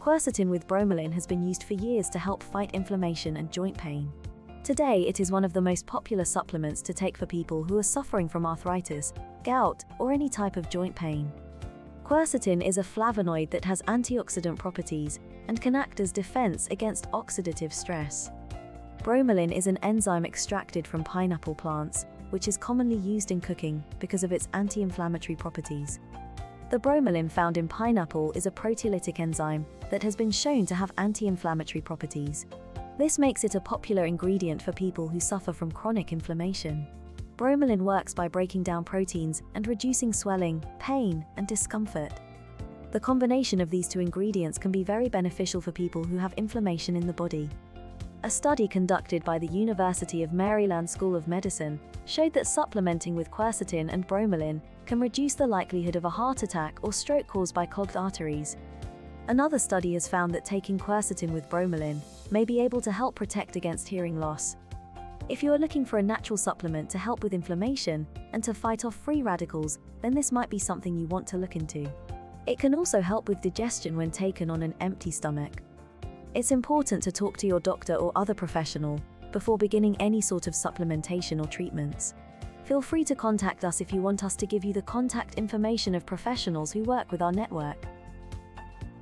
Quercetin with bromelain has been used for years to help fight inflammation and joint pain. Today, it is one of the most popular supplements to take for people who are suffering from arthritis, gout, or any type of joint pain. Quercetin is a flavonoid that has antioxidant properties and can act as defense against oxidative stress. Bromelain is an enzyme extracted from pineapple plants, which is commonly used in cooking because of its anti-inflammatory properties. The bromelain found in pineapple is a proteolytic enzyme that has been shown to have anti-inflammatory properties. This makes it a popular ingredient for people who suffer from chronic inflammation. Bromelain works by breaking down proteins and reducing swelling, pain, and discomfort. The combination of these two ingredients can be very beneficial for people who have inflammation in the body. A study conducted by the University of Maryland School of Medicine showed that supplementing with quercetin and bromelain can reduce the likelihood of a heart attack or stroke caused by clogged arteries. Another study has found that taking quercetin with bromelain may be able to help protect against hearing loss. If you are looking for a natural supplement to help with inflammation and to fight off free radicals, then this might be something you want to look into. It can also help with digestion when taken on an empty stomach. It's important to talk to your doctor or other professional before beginning any sort of supplementation or treatments. Feel free to contact us if you want us to give you the contact information of professionals who work with our network.